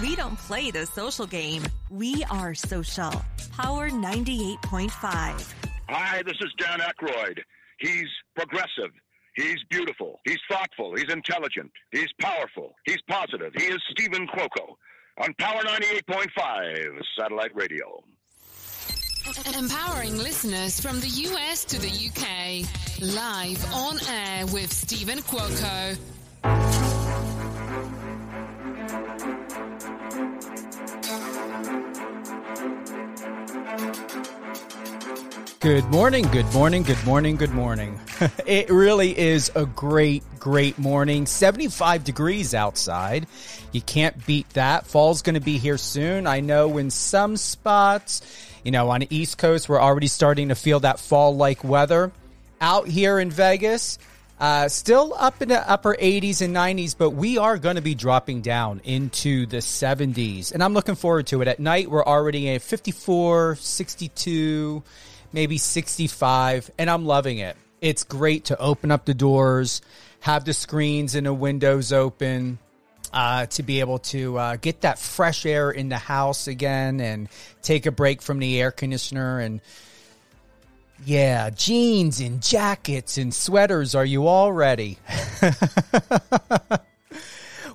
We don't play the social game. We are social. Power 98.5. Hi, this is Dan Aykroyd. He's progressive. He's beautiful. He's thoughtful. He's intelligent. He's powerful. He's positive. He is Steven Cuoco on Power 98.5 satellite radio. Empowering listeners from the US to the UK. Live on air with Steven Cuoco. Good morning, good morning, good morning, good morning. it really is a great, great morning. 75 degrees outside. You can't beat that. Fall's going to be here soon. I know in some spots, you know, on the East Coast, we're already starting to feel that fall like weather. Out here in Vegas, uh, still up in the upper 80s and 90s, but we are going to be dropping down into the 70s. And I'm looking forward to it. At night, we're already at 54, 62 maybe 65, and I'm loving it. It's great to open up the doors, have the screens and the windows open, uh, to be able to uh, get that fresh air in the house again and take a break from the air conditioner and yeah, jeans and jackets and sweaters. Are you all ready?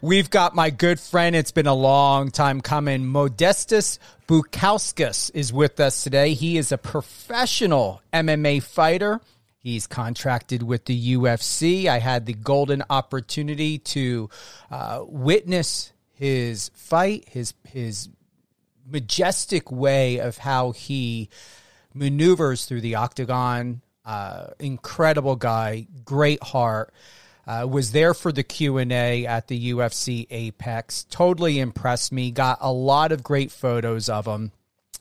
We've got my good friend. It's been a long time coming. Modestas Bukauskas is with us today. He is a professional MMA fighter. He's contracted with the UFC. I had the golden opportunity to uh, witness his fight, his his majestic way of how he maneuvers through the octagon. Uh, incredible guy, great heart. Uh, was there for the q&a at the ufc apex totally impressed me got a lot of great photos of him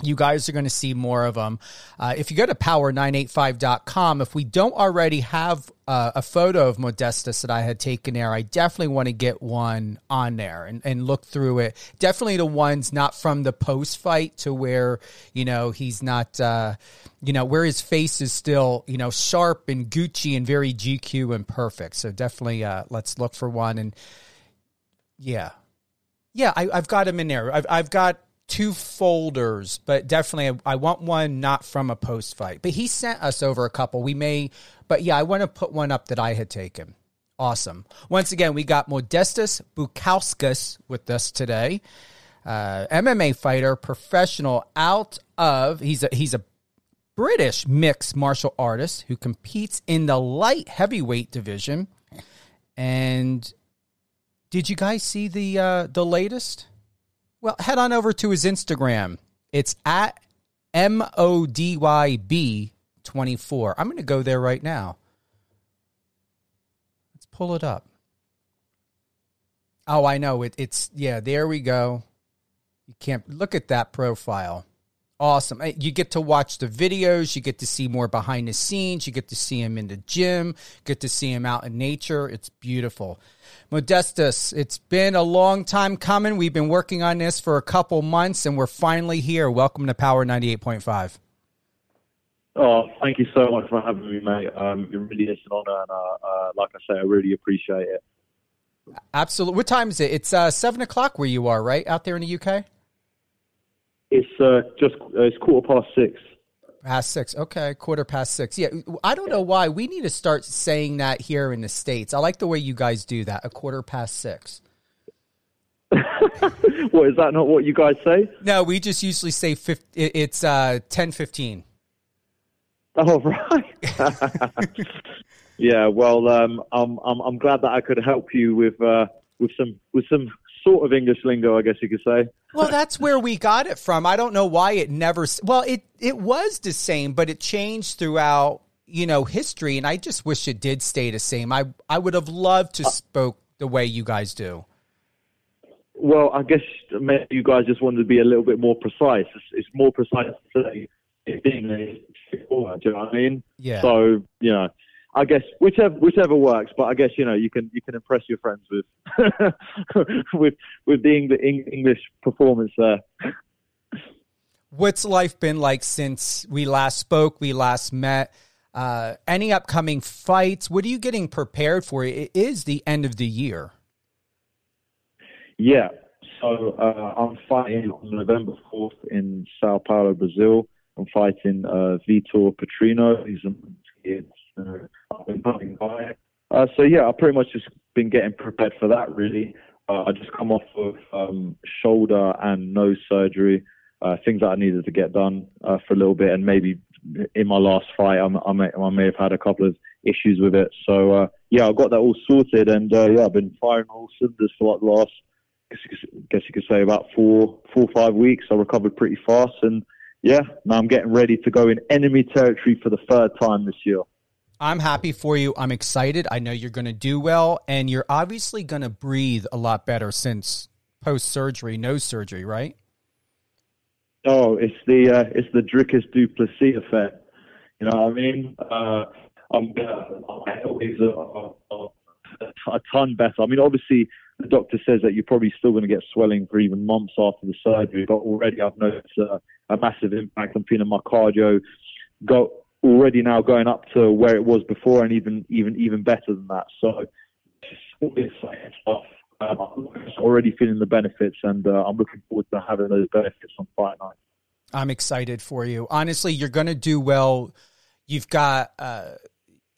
you guys are going to see more of them. Uh, if you go to power985.com, if we don't already have uh, a photo of Modestas that I had taken there, I definitely want to get one on there and, and look through it. Definitely the ones not from the post fight to where, you know, he's not, uh, you know, where his face is still, you know, sharp and Gucci and very GQ and perfect. So definitely uh, let's look for one. And yeah. Yeah, I, have got him in there. I've, I've got two folders, but definitely I, I, want one not from a post fight. But he sent us over a couple. We may, but yeah, I want to put one up that I had taken. Awesome. Once again, we got Modestas Bukauskas with us today. Uh, MMA fighter, professional out of he's a he's a British mixed martial artist who competes in the light heavyweight division. And did you guys see the uh, the latest? Well, head on over to his Instagram. It's at M O D Y B 24. I'm going to go there right now. Let's pull it up. Oh, I know. It, it's, yeah, there we go. You can't look at that profile awesome. You get to watch the videos, you get to see more behind the scenes, you get to see him in the gym, get to see him out in nature. It's beautiful. Modestas, it's been a long time coming. We've been working on this for a couple months and we're finally here. Welcome to Power 98.5. Oh, thank you so much for having me, mate. Um, it really is an honor, and uh, uh, like I say, I really appreciate it. Absolutely. What time is it? It's uh, seven o'clock where you are, right? Out there in the UK. It's uh, just uh, it's quarter past six. Past six. Okay, quarter past six. Yeah, I don't know why we need to start saying that here in the states. I like the way you guys do that. A quarter past six. what is that? Not what you guys say? No, we just usually say 50, it's uh, ten fifteen. Oh right. yeah. Well, um, I'm I'm I'm glad that I could help you with uh, with some with some sort of English lingo, I guess you could say. Well, that's where we got it from. I don't know why it never. Well, it it was the same, but it changed throughout you know history, and I just wish it did stay the same. I I would have loved to uh, spoke the way you guys do. Well, I guess maybe you guys just wanted to be a little bit more precise. It's, it's more precise to say being a do you know what I mean? Yeah. So you know I guess whichever whichever works, but I guess you know you can you can impress your friends with with with the English performance there. What's life been like since we last spoke? We last met. Uh, any upcoming fights? What are you getting prepared for? It is the end of the year. Yeah, So uh, I'm fighting on November 4th in Sao Paulo, Brazil. I'm fighting uh, Vitor Petrino. He's a uh, up and coming guy. Uh, so yeah, I've pretty much just been getting prepared for that. Really, uh, I just come off of um, shoulder and nose surgery, uh, things that I needed to get done uh, for a little bit, and maybe in my last fight, I, I, may, I may have had a couple of issues with it. So uh, yeah, I got that all sorted, and uh, yeah, I've been firing all cylinders for like the last, guess you could say about four, four five weeks. I recovered pretty fast, and yeah, now I'm getting ready to go in enemy territory for the third time this year. I'm happy for you. I'm excited. I know you're going to do well, and you're obviously going to breathe a lot better since post surgery, no surgery, right? Oh, it's the uh, it's the Dricus du Plessis effect. You know what I mean? Uh, I'm always a, a, ton better. I mean, obviously, the doctor says that you're probably still going to get swelling for even months after the surgery, but already I've noticed a, a massive impact. I'm feeling my cardio go already now going up to where it was before, and even even even better than that. So it's. I'm already feeling the benefits, and uh, I'm looking forward to having those benefits on fight night. I'm excited for you. Honestly, you're going to do well. You've got uh,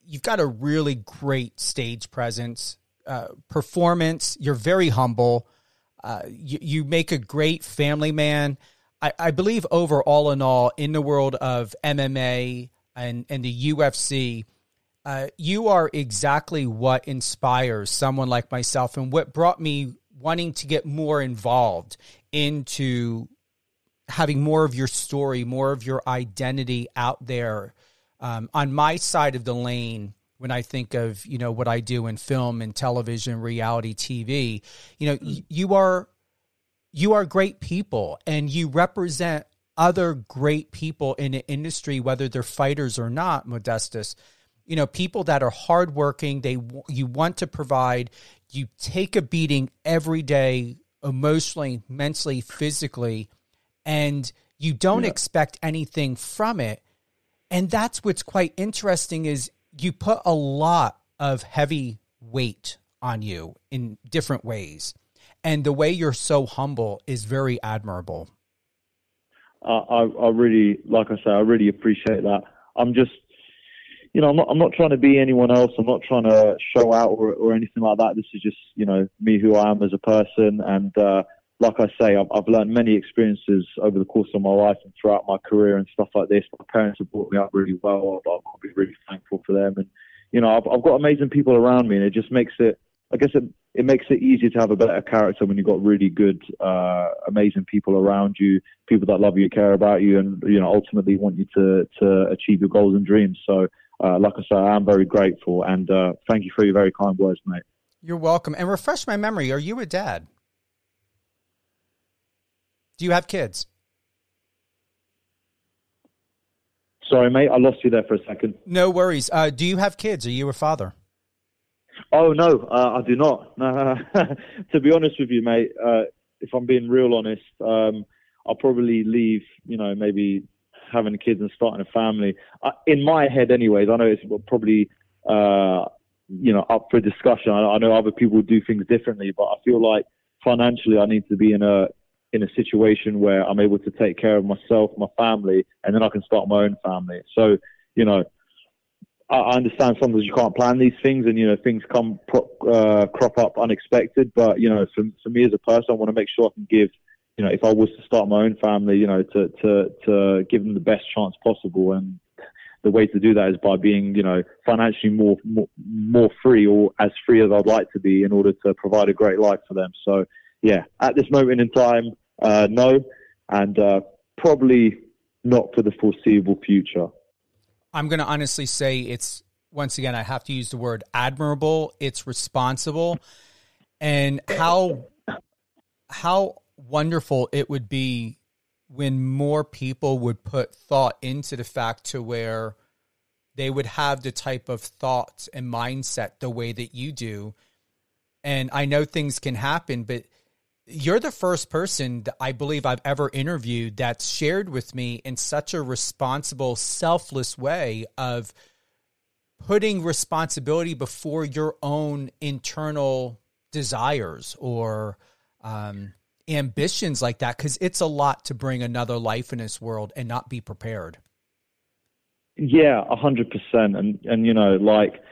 you've got a really great stage presence, uh, performance. You're very humble. Uh, you, you make a great family man. I, I believe overall in all, in the world of MMA and and the UFC, uh, you are exactly what inspires someone like myself, and what brought me wanting to get more involved into having more of your story, more of your identity out there um, on my side of the lane. When I think of you know what I do in film and television, reality TV, you know you are you are great people and you represent other great people in the industry, whether they're fighters or not, Modestas. You know, people that are hardworking. They you want to provide. You take a beating every day, emotionally, mentally, physically, and you don't yeah. expect anything from it. And that's what's quite interesting is you put a lot of heavy weight on you in different ways. And the way you're so humble is very admirable. I, I really, like I say, I really appreciate that. I'm just, you know, I'm not, I'm not trying to be anyone else. I'm not trying to show out or, or anything like that. This is just, you know, me who I am as a person. And uh, like I say, I've, I've learned many experiences over the course of my life and throughout my career and stuff like this. My parents have brought me up really well. I'm, I'm really thankful for them. And, you know, I've, I've got amazing people around me and it just makes it, I guess it, it makes it easier to have a better character when you've got really good, uh, amazing people around you, people that love you, care about you, and you know ultimately want you to to achieve your goals and dreams. So, uh, like I said, I am very grateful, and uh, thank you for your very kind words, mate. You're welcome. And refresh my memory. Are you a dad? Do you have kids? Sorry, mate. I lost you there for a second. No worries. Uh, do you have kids? Are you a father? Oh no, uh, I do not. to be honest with you, mate, uh, if I'm being real honest, um, I'll probably leave. You know, maybe having kids and starting a family. Uh, in my head, anyways, I know it's probably uh, you know up for discussion. I, I know other people do things differently, but I feel like financially, I need to be in a in a situation where I'm able to take care of myself, my family, and then I can start my own family. So, you know, I understand sometimes you can't plan these things, and you know things come uh, crop up unexpected. But you know, for for me as a person, I want to make sure I can give, you know, if I was to start my own family, you know, to to to give them the best chance possible. And the way to do that is by being, you know, financially more more, more free or as free as I'd like to be in order to provide a great life for them. So yeah, at this moment in time, uh, no, and uh, probably not for the foreseeable future. I'm going to honestly say it's once again I have to use the word admirable. It's responsible, and how how wonderful it would be when more people would put thought into the fact to where they would have the type of thoughts and mindset the way that you do. And I know things can happen, but you're the first person I believe I've ever interviewed that's shared with me in such a responsible, selfless way of putting responsibility before your own internal desires or um, ambitions like that because it's a lot to bring another life in this world and not be prepared. Yeah, a hundred percent, and and you know, like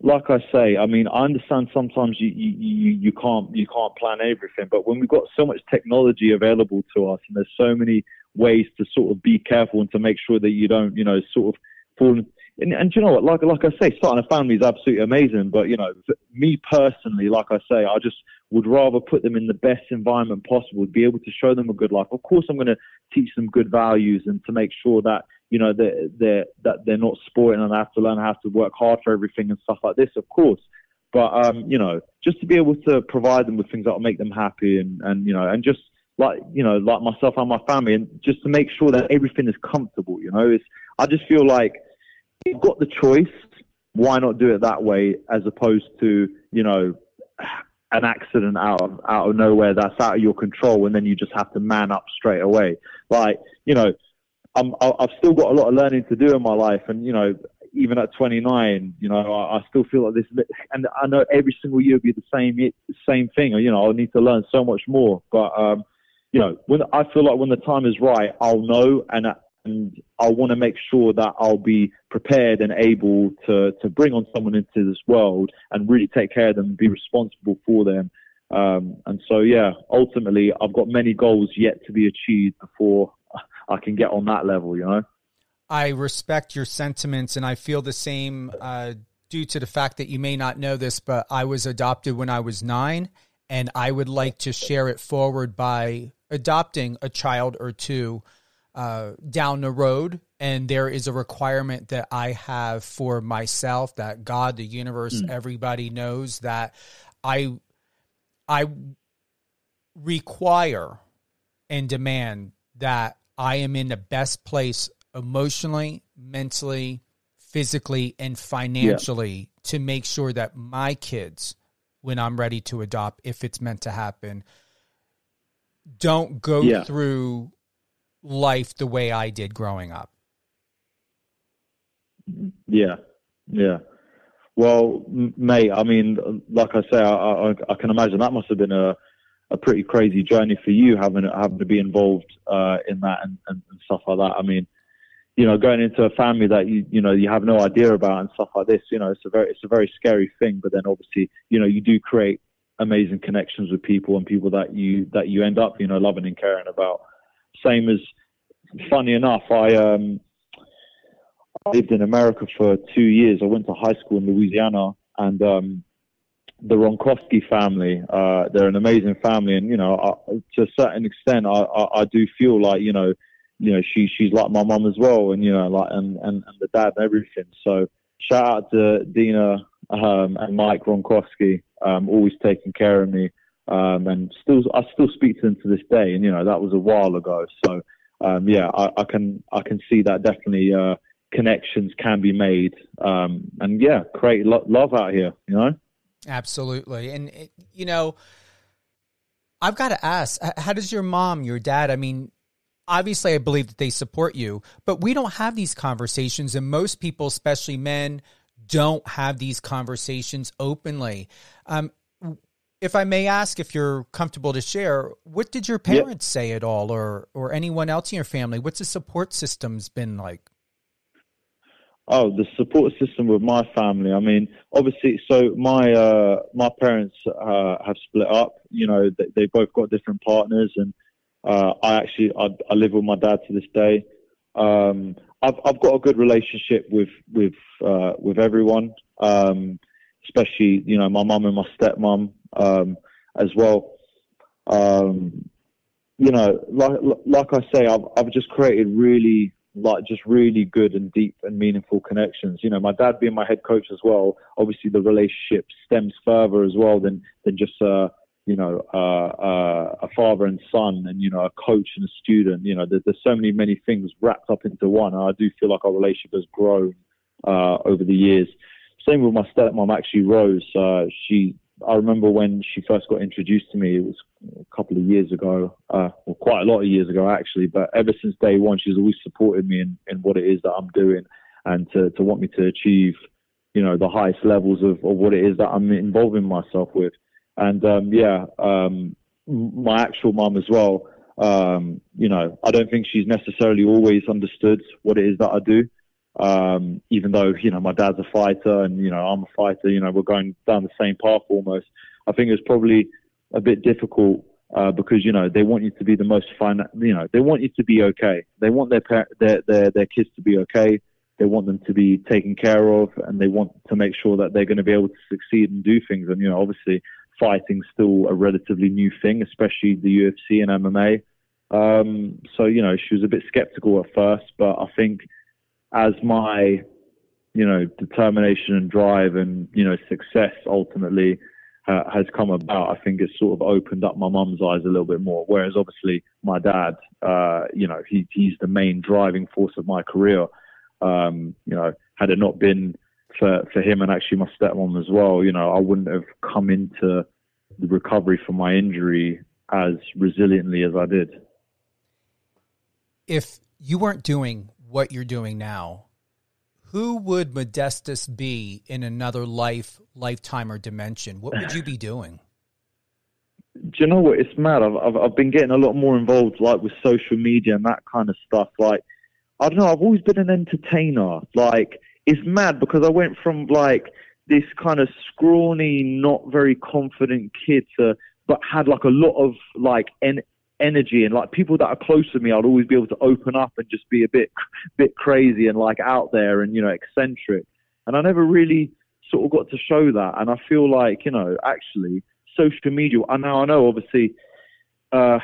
like I say, I mean, I understand sometimes you, you you you can't you can't plan everything, but when we've got so much technology available to us, and there's so many ways to sort of be careful and to make sure that you don't, you know, sort of fall. And, and you know what? Like like I say, starting a family is absolutely amazing. But you know, me personally, like I say, I just would rather put them in the best environment possible, be able to show them a good life. Of course, I'm going to teach them good values and to make sure that you know they're, they're that they're not spoiling and they have to learn how to work hard for everything and stuff like this. Of course, but um, you know, just to be able to provide them with things that will make them happy and and you know, and just like you know, like myself and my family, and just to make sure that everything is comfortable. You know, it's I just feel like you've got the choice. Why not do it that way as opposed to you know an accident out of out of nowhere that's out of your control, and then you just have to man up straight away. Like you know, I'm I've still got a lot of learning to do in my life, and you know, even at 29, you know, I, I still feel like this, and I know every single year will be the same same thing. You know, I need to learn so much more, but um, you know, when I feel like when the time is right, I'll know, and and I want to make sure that I'll be prepared and able to, to bring on someone into this world and really take care of them and be responsible for them. Um, and so, yeah, ultimately, I've got many goals yet to be achieved before I can get on that level, you know? I respect your sentiments and I feel the same uh, due to the fact that you may not know this, but I was adopted when I was nine. And I would like to share it forward by adopting a child or two uh, down the road and there is a requirement that I have for myself that God, the universe, mm. everybody knows that I I require and demand that I am in the best place emotionally, mentally, physically, and financially yeah. to make sure that my kids, when I'm ready to adopt, if it's meant to happen, don't go yeah. through life the way I did growing up. Yeah, yeah. Well, mate, I mean, like I say, I, I, I, can imagine that must have been a, a pretty crazy journey for you having having to be involved uh, in that and, and, and, stuff like that. I mean, you know, going into a family that you you know you have no idea about and stuff like this. You know, it's a very it's a very scary thing. But then obviously, you know, you do create amazing connections with people and people that you that you end up you know loving and caring about. Same as funny enough, I um, I lived in America for two years. I went to high school in Louisiana, and um, the Ronkowski family, uh, they're an amazing family, and you know, I, to a certain extent, I, I, I do feel like you know, you know, she she's like my mom as well, and you know, like and and, and the dad and everything. So shout out to Dina um, and Mike Ronkowski, um, always taking care of me. Um, and still, I still speak to them to this day, and you know that was a while ago. So um, yeah, I, I, can I can see that definitely uh, connections can be made, um, and yeah, create lo- love out here. You know, absolutely, and it, you know, I've got to ask, how does your mom, your dad? I mean, obviously, I believe that they support you, but we don't have these conversations, and most people, especially men, don't have these conversations openly. Um, if I may ask, if you're comfortable to share, what did your parents yep. say at all, or or anyone else in your family? What's the support system's been like? Oh, the support system with my family. I mean, obviously, so my uh, my parents uh, have split up. You know, they, they both got different partners, and uh, I actually I, I, live with my dad to this day. Um, I've I've got a good relationship with with uh, with everyone. Um, especially you know my mum and my stepmom um, as well. Um, you know, like like I say, I've I've just created really like just really good and deep and meaningful connections. You know, my dad being my head coach as well. Obviously, the relationship stems further as well than than just uh, you know uh, uh, a father and son, and you know a coach and a student. You know, there's, there's so many many things wrapped up into one. And I do feel like our relationship has grown uh, over the years. Same with my stepmom, actually, Rose. Uh, she, I remember when she first got introduced to me. It was a couple of years ago, uh, quite a lot of years ago, actually. But ever since day one, she's always supported me in, in what it is that I'm doing, and to to want me to achieve, you know, the highest levels of, of what it is that I'm involving myself with. And um, yeah, um, my actual mum as well. Um, you know, I don't think she's necessarily always understood what it is that I do. Um, even though you know my dad's a fighter and you know I'm a fighter, you know we're going down the same path almost. I think it's probably a bit difficult uh, because you know they want you to be the most fun. You know they want you to be okay. They want their par- their their their kids to be okay. They want them to be taken care of, and they want to make sure that they're going to be able to succeed and do things. And you know, obviously, fighting's still a relatively new thing, especially the UFC and MMA. Um, so you know, she was a bit skeptical at first, but I think as my you know determination and drive and you know success ultimately uh, has come about, I think it's sort of opened up my mum's eyes a little bit more. Whereas obviously my dad, uh, you know, he, he's the main driving force of my career. Um, you know, had it not been for for him and actually my stepmom as well, you know, I wouldn't have come into the recovery from my injury as resiliently as I did. If you weren't doing what you're doing now, who would Modestas be in another life, lifetime, or dimension? What would you be doing? Do you know what? It's mad. I've, I've, I've been getting a lot more involved, like with social media and that kind of stuff. Like, I don't know. I've always been an entertainer. Like, it's mad because I went from like this kind of scrawny, not very confident kid to, but had like a lot of like en- energy and like people that are close to me, I'd always be able to open up and just be a bit, bit crazy and like out there and you know eccentric. And I never really sort of got to show that. And I feel like you know actually social media. I know I know obviously. Uh,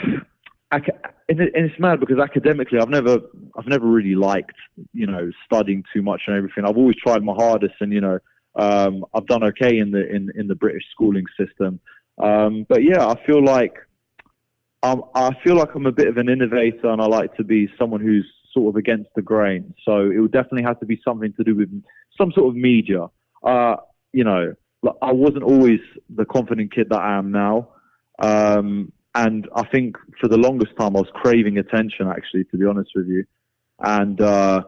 and it's mad because academically, I've never, I've never really liked, you know, studying too much and everything. I've always tried my hardest, and you know, um, I've done okay in the in in the British schooling system. Um, but yeah, I feel like I'm, I feel like I'm a bit of an innovator and I like to be someone who's sort of against the grain. So it would definitely have to be something to do with some sort of media. Uh, you know, I wasn't always the confident kid that I am now. Um, and I think for the longest time I was craving attention, actually, to be honest with you. And, uh,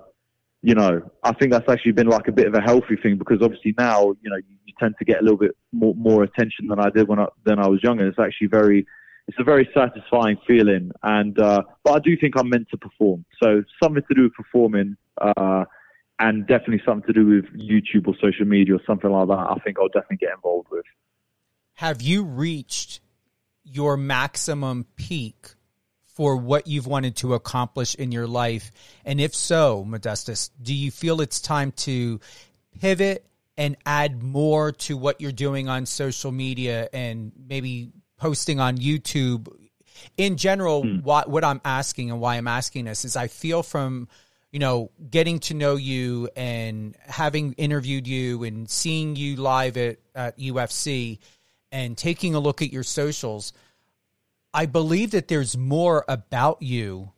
you know, I think that's actually been like a bit of a healthy thing because obviously now, you know, you, you tend to get a little bit more, more attention than I did when I, than I was younger. It's actually very, it's a very satisfying feeling. And uh, but I do think I'm meant to perform. So something to do with performing, uh, and definitely something to do with YouTube or social media or something like that. I think I'll definitely get involved with. Have you reached your maximum peak for what you've wanted to accomplish in your life? And if so, Modestas, do you feel it's time to pivot and add more to what you're doing on social media and maybe posting on YouTube. In general, mm. what what I'm asking and why I'm asking this is I feel from you know getting to know you and having interviewed you and seeing you live at, at UFC and taking a look at your socials, I believe that there's more about you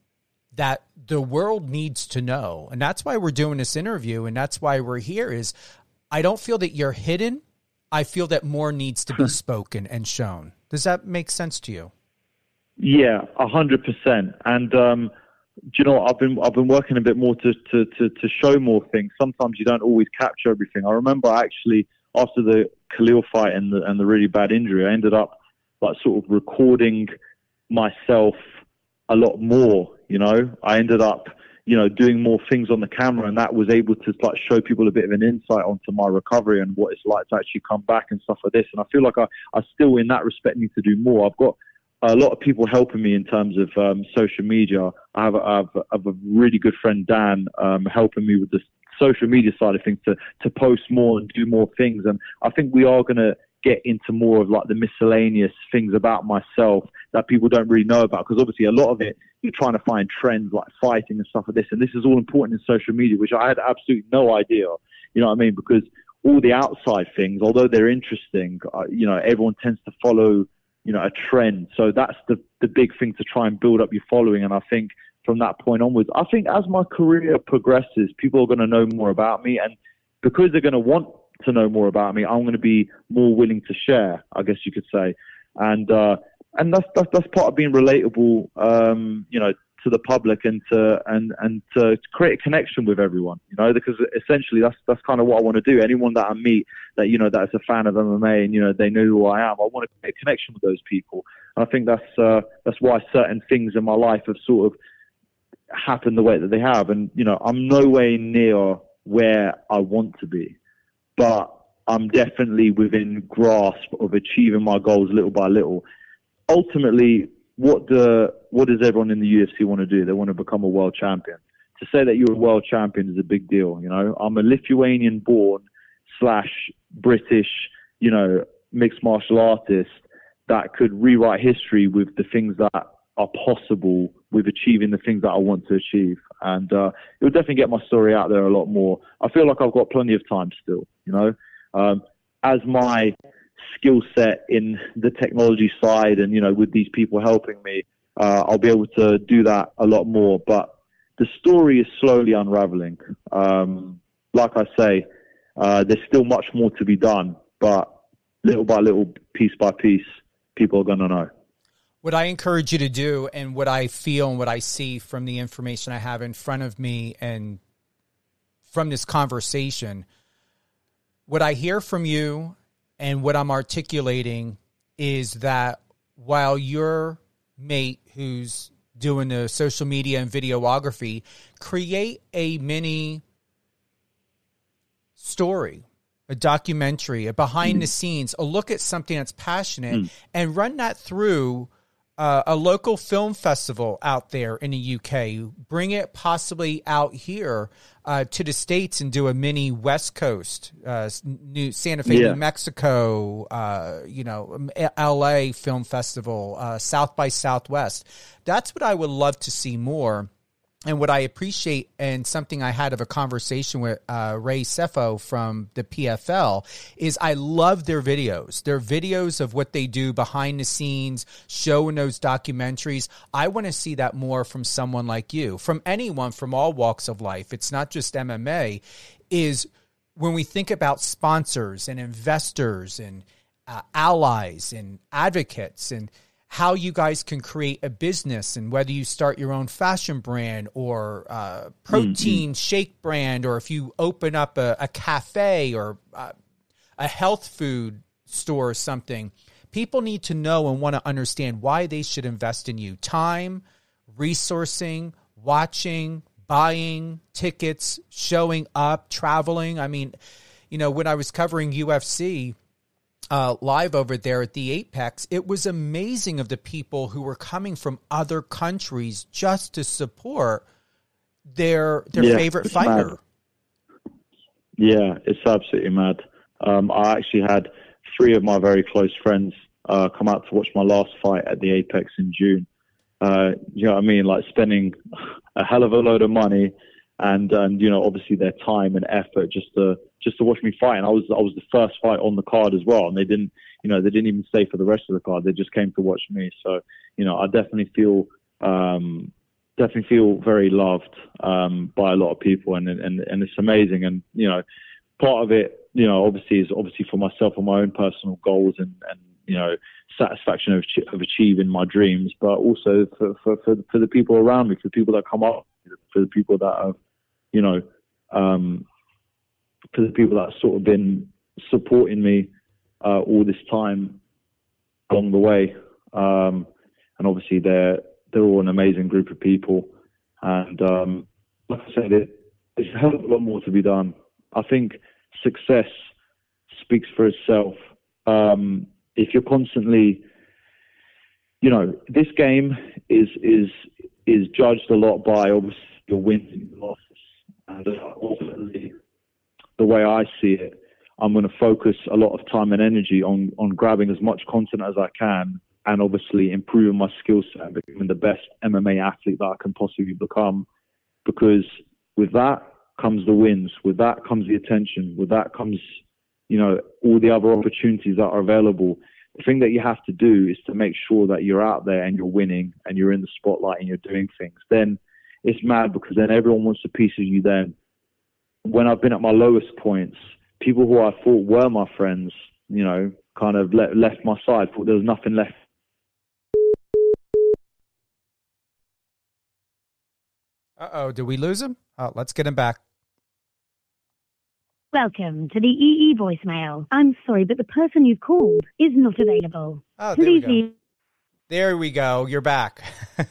that the world needs to know. And that's why we're doing this interview and that's why we're here is I don't feel that you're hidden. I feel that more needs to be spoken and shown. Does that make sense to you? Yeah, hundred percent. And um, do you know, I've been I've been working a bit more to, to, to, to show more things. Sometimes you don't always capture everything. I remember actually after the Khalil fight and the and the really bad injury, I ended up like sort of recording myself a lot more. You know, I ended up you know, doing more things on the camera, and that was able to like show people a bit of an insight onto my recovery and what it's like to actually come back and stuff like this. And I feel like I, I still, in that respect, need to do more. I've got a lot of people helping me in terms of um, social media. I have, I, have, I have a really good friend Dan um, helping me with the social media side of things to to post more and do more things. And I think we are going to get into more of like the miscellaneous things about myself that people don't really know about because obviously a lot of it you're trying to find trends like fighting and stuff like this and this is all important in social media which I had absolutely no idea you know what I mean because all the outside things although they're interesting uh, you know everyone tends to follow you know a trend so that's the the big thing to try and build up your following and I think from that point onwards I think as my career progresses people are going to know more about me and because they're going to want to know more about me, I'm going to be more willing to share. I guess you could say, and uh, and that's, that's that's part of being relatable. Um, you know, to the public and to and and to create a connection with everyone. You know, because essentially that's that's kind of what I want to do. Anyone that I meet that you know that's a fan of MMA and you know they know who I am, I want to create a connection with those people. And I think that's uh, that's why certain things in my life have sort of happened the way that they have. And you know, I'm no way near where I want to be, but I'm definitely within grasp of achieving my goals little by little. Ultimately, what the what does everyone in the UFC want to do? They want to become a world champion. To say that you're a world champion is a big deal. You know, I'm a Lithuanian born slash British, you know, mixed martial artist that could rewrite history with the things that are possible with achieving the things that I want to achieve. And uh, it would definitely get my story out there a lot more. I feel like I've got plenty of time still, you know. Um, as my skill set in the technology side and, you know, with these people helping me, uh, I'll be able to do that a lot more. But the story is slowly unraveling. Um, like I say, uh, there's still much more to be done, but little by little, piece by piece, people are going to know. What I encourage you to do, and what I feel and what I see from the information I have in front of me and from this conversation, what I hear from you and what I'm articulating is that while your mate who's doing the social media and videography create a mini story a documentary a behind the scenes a look at something that's passionate mm. and run that through uh, a local film festival out there in the UK. Bring it possibly out here uh, to the states and do a mini West Coast, uh, New Santa Fe, yeah. New Mexico, uh, you know, L.A. Film Festival, uh, South by Southwest. That's what I would love to see more and what I appreciate, and something I had of a conversation with uh, Ray Sefo from the PFL, is I love their videos. Their videos of what they do behind the scenes, showing those documentaries. I want to see that more from someone like you, from anyone from all walks of life. It's not just MMA. Is when we think about sponsors and investors and uh, allies and advocates and how you guys can create a business and whether you start your own fashion brand or uh, protein mm-hmm. shake brand or if you open up a, a cafe or uh, a health food store or something people need to know and want to understand why they should invest in you time resourcing watching buying tickets showing up traveling i mean you know when i was covering ufc uh, live over there at the Apex, it was amazing of the people who were coming from other countries just to support their their yeah, favorite fighter. Mad. Yeah, it's absolutely mad. Um, I actually had three of my very close friends uh, come out to watch my last fight at the Apex in June. Uh, you know what I mean? Like spending a hell of a load of money and and you know obviously their time and effort just to just to watch me fight. And I was I was the first fight on the card as well, and they didn't you know they didn't even stay for the rest of the card. They just came to watch me. So you know I definitely feel um, definitely feel very loved um, by a lot of people, and and and it's amazing. And you know part of it you know obviously is obviously for myself and my own personal goals and and you know satisfaction of, of achieving my dreams, but also for, for, for, for the people around me, for the people that come up, for the people that have, you know, um, for the people that sort of been supporting me uh, all this time along the way. Um, and obviously, they're they're all an amazing group of people. And um, like I said, it, there's a hell of a lot more to be done. I think success speaks for itself. Um, if you're constantly, you know, this game is is is judged a lot by obviously your wins and losses, and uh, ultimately the way I see it, I'm going to focus a lot of time and energy on on grabbing as much content as I can, and obviously improving my skill set and becoming the best MMA athlete that I can possibly become. Because with that comes the wins, with that comes the attention, with that comes, you know, all the other opportunities that are available. The thing that you have to do is to make sure that you're out there and you're winning and you're in the spotlight and you're doing things. Then it's mad because then everyone wants a piece of you then when I've been at my lowest points, people who I thought were my friends, you know, kind of le- left my side, thought there was nothing left Uh oh, did we lose him? Oh, let's get him back. Welcome to the EE voicemail. I'm sorry, but the person you've called is not available. Oh, there we go. leave. There we go. You're back.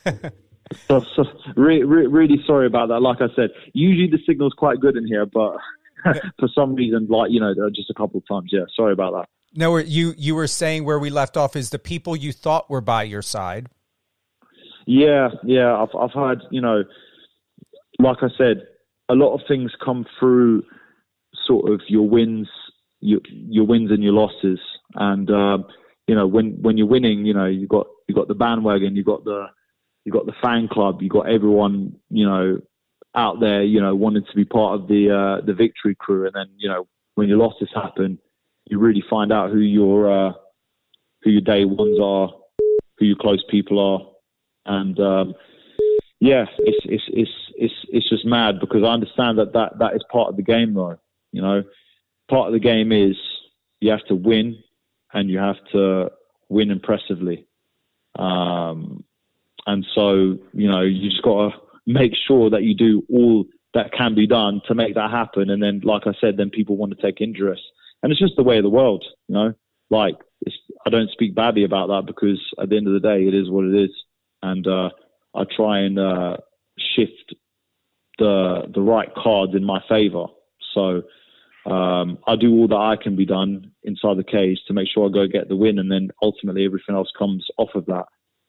So, so re- re- really sorry about that. Like I said, usually the signal's quite good in here, but for some reason, like you know, just a couple of times. Yeah, sorry about that. no, you you were saying where we left off is the people you thought were by your side. Yeah, yeah. I've I've had you know, like I said, a lot of things come through sort of your wins, your your wins and your losses, and um, you know when when you're winning, you know you got you got the bandwagon, you got the you got the fan club, you got everyone you know out there, you know wanting to be part of the uh, the victory crew, and then you know when your losses happen, you really find out who your uh, who your day ones are, who your close people are, and um, yeah, it's it's it's it's it's just mad because I understand that that that is part of the game, though. You know, part of the game is you have to win, and you have to win impressively. Um, and so you know you just got to make sure that you do all that can be done to make that happen. And then, like I said, then people want to take interest, and it's just the way of the world. You know, like I don't speak badly about that because at the end of the day, it is what it is, and uh, I try and uh, shift the the right cards in my favor. So um, I do all that I can be done inside the cage to make sure I go get the win, and then ultimately everything else comes off of that.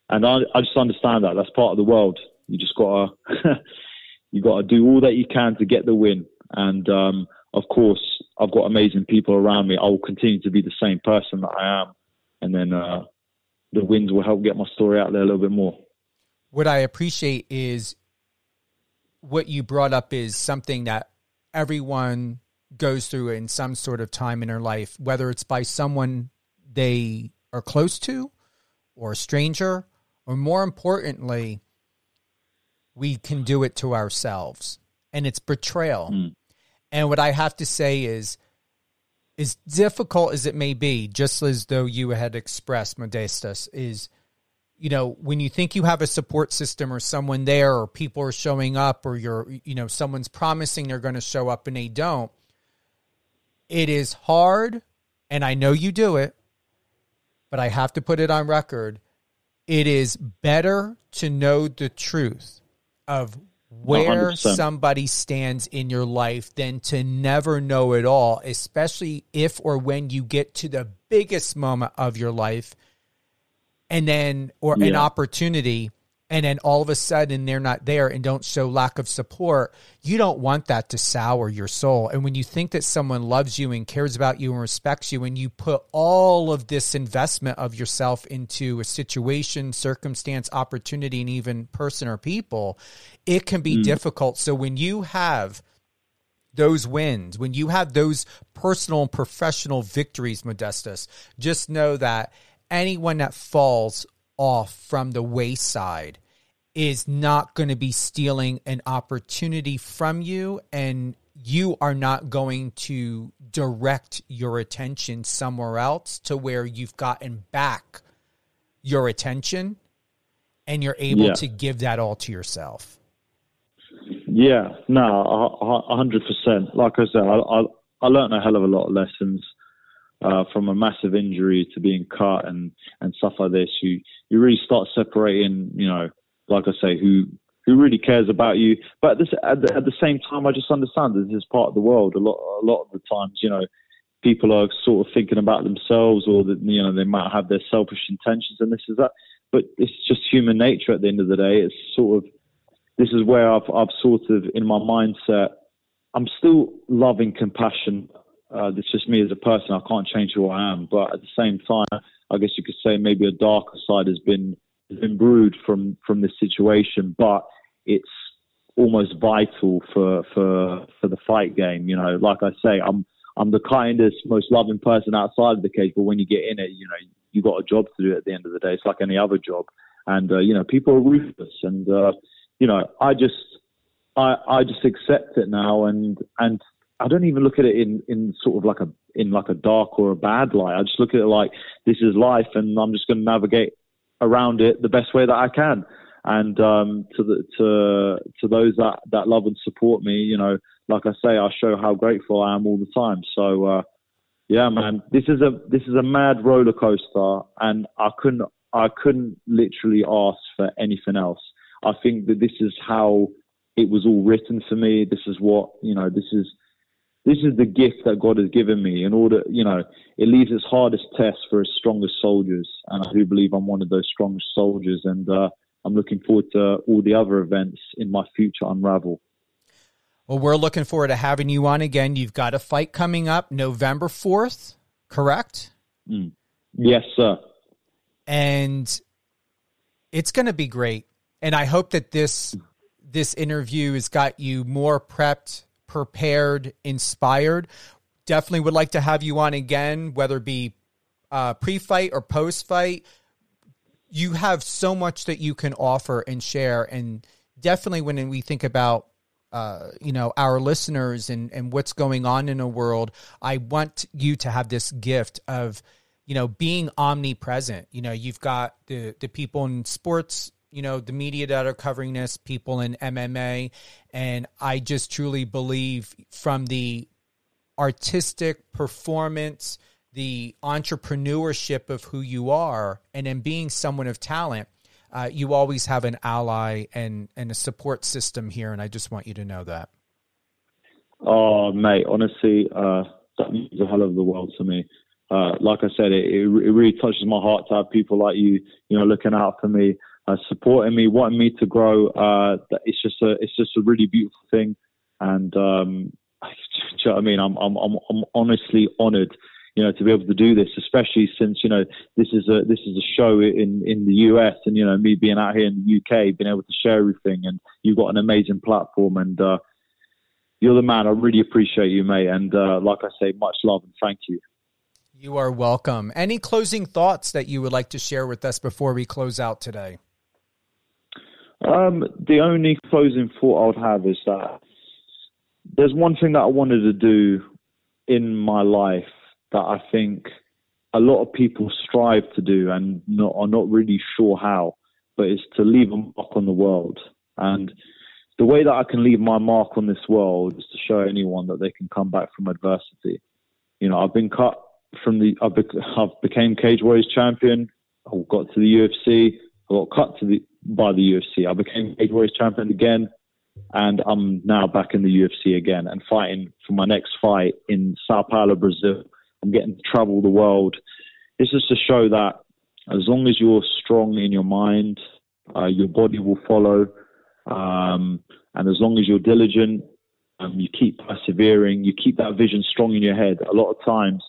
And I, I just understand that that's part of the world. You just gotta you gotta do all that you can to get the win. And um, of course, I've got amazing people around me. I will continue to be the same person that I am, and then uh, the wins will help get my story out there a little bit more. What I appreciate is what you brought up is something that everyone goes through in some sort of time in their life, whether it's by someone they are close to or a stranger, or more importantly, we can do it to ourselves. And it's betrayal. Mm. And what I have to say is, as difficult as it may be, just as though you had expressed, Modestas, is you know when you think you have a support system or someone there or people are showing up or you're you know someone's promising they're going to show up and they don't it is hard and i know you do it but i have to put it on record it is better to know the truth of where 100%. somebody stands in your life than to never know it all especially if or when you get to the biggest moment of your life and then or an opportunity and then all of a sudden they're not there and don't show lack of support you don't want that to sour your soul. And when you think that someone loves you and cares about you and respects you and you put all of this investment of yourself into a situation circumstance opportunity and even person or people it can be mm. difficult. So when you have those wins, when you have those personal and professional victories, Modestas, just know that anyone that falls off from the wayside is not going to be stealing an opportunity from you and you are not going to direct your attention somewhere else to where you've gotten back your attention and you're able Yeah. to give that all to yourself. Yeah, no, a- a a hundred percent. Like I said, I, I I learned a hell of a lot of lessons uh, from a massive injury to being cut and and stuff like this. You you really start separating, you know, like I say, who who really cares about you. But at, this, at, the, at the same time, I just understand that this is part of the world. A lot a lot of the times, you know, people are sort of thinking about themselves, or that you know they might have their selfish intentions and this is that. But it's just human nature. At the end of the day, it's sort of this is where I've I've sort of in my mindset. I'm still loving compassion. Uh, just me as a person. I can't change who I am, but at the same time, I guess you could say maybe a darker side has been has been brewed from from this situation. But it's almost vital for for for the fight game. You know, like I say, I'm I'm the kindest, most loving person outside of the cage, but when you get in it, you know, you got a job to do at the end of the day. It's like any other job, and uh, you know, people are ruthless, and uh, you know, I just I I just accept it now, and and I don't even look at it in in sort of like a in like a dark or a bad light. I just look at it like this is life, and I'm just going to navigate around it the best way that I can. And um, to the to to those that that love and support me, you know, like I say, I show how grateful I am all the time. So uh, yeah, man, this is a this is a mad roller coaster, and I couldn't I couldn't literally ask for anything else. I think that this is how it was all written for me. This is what you know. This is this is the gift that God has given me. In order, you know, it leaves its hardest test for its strongest soldiers, and I do believe I'm one of those strongest soldiers. And uh, I'm looking forward to all the other events in my future unravel. Well, we're looking forward to having you on again. You've got a fight coming up November 4th, correct? Mm. Yes, sir. And it's going to be great. And I hope that this this interview has got you more prepped, prepared, inspired. Definitely would like to have you on again, whether it be uh, pre-fight or post-fight. You have so much that you can offer and share, and definitely when we think about uh, you know our listeners and and what's going on in the world i want you to have this gift of you know being omnipresent you know you've got the the people in sports you know the media that are covering this people in mma and i just truly believe from the artistic performance the entrepreneurship of who you are and then being someone of talent uh, you always have an ally and and a support system here, and I just want you to know that. Oh, mate, honestly, uh, that means a hell of the world to me. Uh, like I said, it, it, it really touches my heart to have people like you, you know, looking out for me, uh, supporting me, wanting me to grow. Uh, it's just a, it's just a really beautiful thing, and um, you know I mean, I'm, I'm, I'm, honestly honoured you know, to be able to do this, especially since you know this is a this is a show in in the US, and you know me being out here in the UK, being able to share everything, and you've got an amazing platform, and uh, you're the man. I really appreciate you, mate, and uh, like I say, much love and thank you. You are welcome. Any closing thoughts that you would like to share with us before we close out today? Um, the only closing thought I would have is that there's one thing that I wanted to do in my life that I think a lot of people strive to do and not, are not really sure how, but it's to leave a mark on the world. And the way that I can leave my mark on this world is to show anyone that they can come back from adversity. You know, I've been cut from the, I've, became Cage Warriors champion. I got to the UFC. I got cut to the by the UFC. I became Cage Warriors champion again, and I'm now back in the UFC again and fighting for my next fight in Sao Paulo, Brazil I'm getting to travel the world. This is to show that as long as you're strong in your mind, uh, your body will follow. Um, and as long as you're diligent, um, you keep persevering, you keep that vision strong in your head. A lot of times,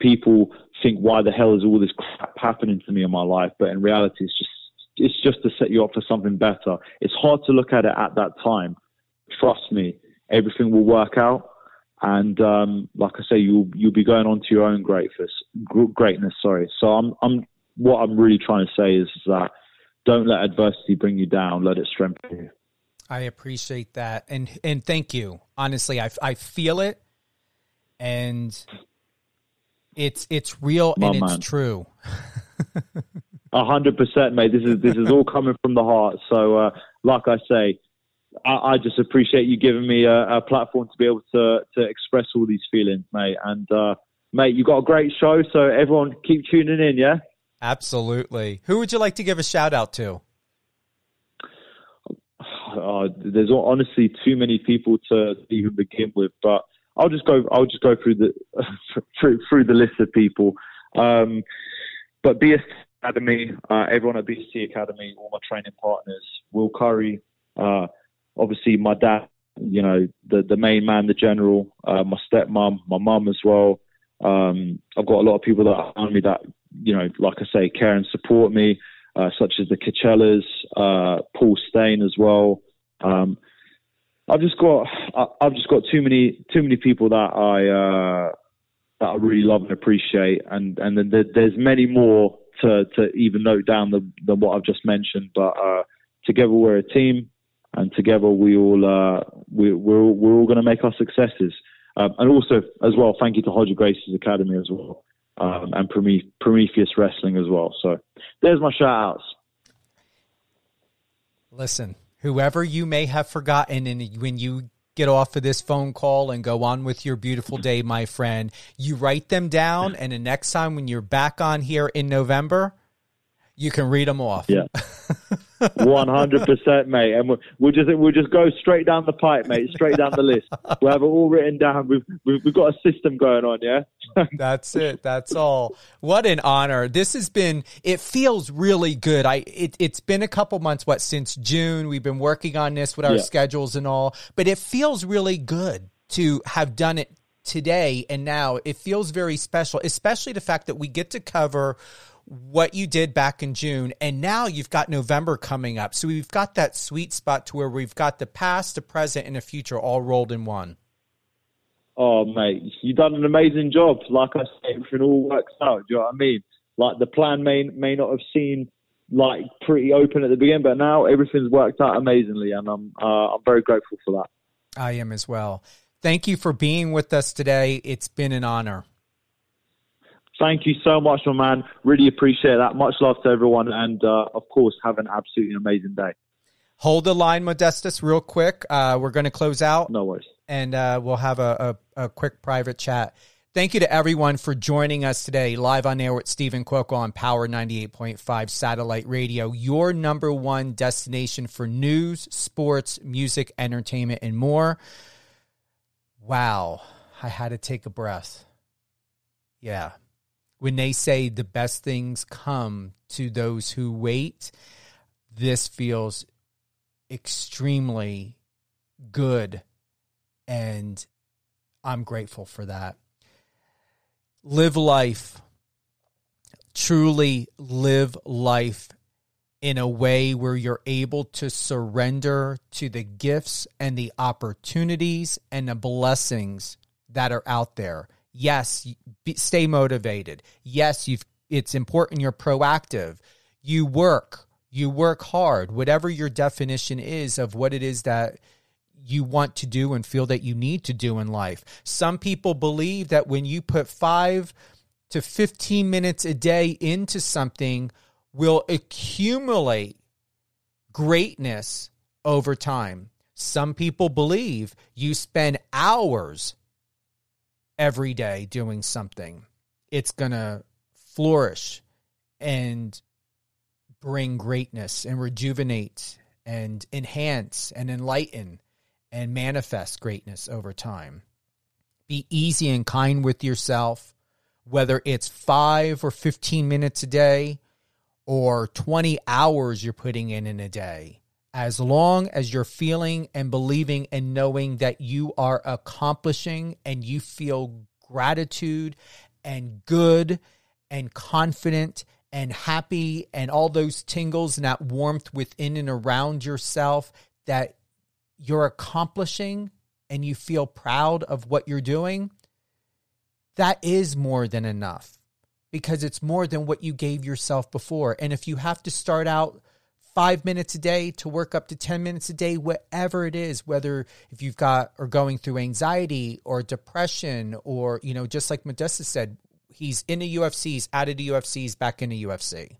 people think, "Why the hell is all this crap happening to me in my life?" But in reality, it's just it's just to set you up for something better. It's hard to look at it at that time. Trust me, everything will work out and um, like I say, you'll you'll be going on to your own greatness. Greatness, sorry. So I'm I'm what I'm really trying to say is that don't let adversity bring you down. Let it strengthen you. I appreciate that, and and thank you. Honestly, I I feel it, and it's it's real My and man. it's true. A hundred percent, mate. This is this is all coming from the heart. So, uh, like I say, I, I just appreciate you giving me a, a, platform to be able to to express all these feelings, mate. And uh, mate, you got a great show, so everyone keep tuning in, yeah. Absolutely. Who would you like to give a shout out to? Uh, there's honestly too many people to even begin with, but I'll just go. I'll just go through the through through the list of people. Um, but BST Academy, uh, everyone at BST Academy, all my training partners, Will Curry, uh, obviously my dad, you know, the the main man, the general, uh, my stepmom, my mum as well. Um, I've got a lot of people that are around me that, you know, like I say, care and support me, uh, such as the Kachellas, uh, Paul Stain as well. Um, I've just got I've just got too many too many people that I uh, that I really love and appreciate, and and then there, there's many more to to even note down than what I've just mentioned. But uh, together we're a team and together we all uh, we, we're we're all going to make our successes. Um, and also, as well, thank you to Roger Gracie's Academy as well, um, and Prometheus Wrestling as well. So there's my shout outs. Listen, whoever you may have forgotten, and when you get off of this phone call and go on with your beautiful day, my friend, you write them down, and the next time when you're back on here in November, you can read them off. Yeah. One hundred percent, mate, and we'll, we'll just we'll just go straight down the pipe, mate, straight down the list. We'll have it all written down. We've we've, we've got a system going on, yeah. That's it. That's all. What an honor. This has been. It feels really good. I. It, it's been a couple months. What since June? We've been working on this with our Yeah. schedules and all, but it feels really good to have done it today and now. It feels very special, especially the fact that we get to cover what you did back in June and now you've got November coming up. So we've got that sweet spot to where we've got the past, the present and the future all rolled in one. Oh, mate, you've done an amazing job. Like I said, everything all works out. Do you know what I mean? Like the plan may may not have seemed like pretty open at the beginning, but now everything's worked out amazingly, and I'm uh, I'm very grateful for that. I am as well. Thank you for being with us today. It's been an honor. Thank you so much, my man. Really appreciate that. Much love to everyone, and uh, of course, have an absolutely amazing day. Hold the line, Modestas, real quick. Uh, we're going to close out No worries. and uh, we'll have a, a, a quick private chat. Thank you to everyone for joining us today, live on air with Steven Cuoco on Power 98.5 Satellite Radio, your number one destination for news, sports, music, entertainment, and more. Wow, I had to take a breath. Yeah. When they say the best things come to those who wait, this feels extremely good and I'm grateful for that. Live life, truly live life in a way where you're able to surrender to the gifts and the opportunities and the blessings that are out there. Yes, be, stay motivated. Yes, you've it's important you're proactive. You work, you work hard, whatever your definition is of what it is that you want to do and feel that you need to do in life. Some people believe that when you put 5 to 15 minutes a day into something will accumulate greatness over time. Some people believe you spend hours every day doing something. It's going to flourish and bring greatness and rejuvenate and enhance and enlighten and manifest greatness over time. Be easy and kind with yourself, whether it's five or 15 minutes a day or 20 hours you're putting in in a day. As long as you're feeling and believing and knowing that you are accomplishing and you feel gratitude and good and confident and happy and all those tingles and that warmth within and around yourself that you're accomplishing and you feel proud of what you're doing, that is more than enough because it's more than what you gave yourself before. And if you have to start out five minutes a day to work up to 10 minutes a day, whatever it is, whether if you've got or going through anxiety or depression, or, you know, just like Modestas said, he's in the UFC, he's out of the UFC, he's back in the UFC.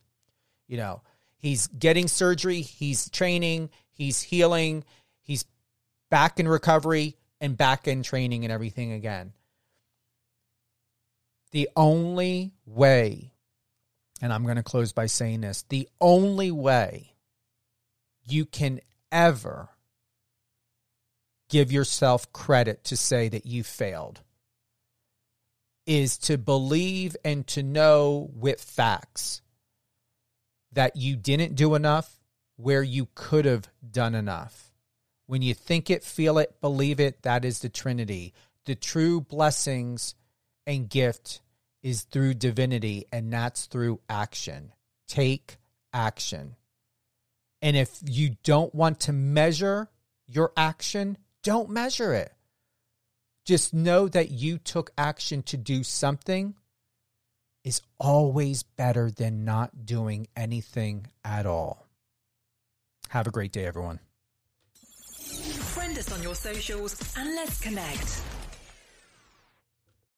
You know, he's getting surgery, he's training, he's healing, he's back in recovery and back in training and everything again. The only way, and I'm going to close by saying this the only way you can ever give yourself credit to say that you failed is to believe and to know with facts that you didn't do enough where you could have done enough. When you think it, feel it, believe it, that is the Trinity. The true blessings and gift is through divinity, and that's through action. Take action. And if you don't want to measure your action, don't measure it. Just know that you took action to do something is always better than not doing anything at all. Have a great day, everyone. Friend us on your socials and let's connect.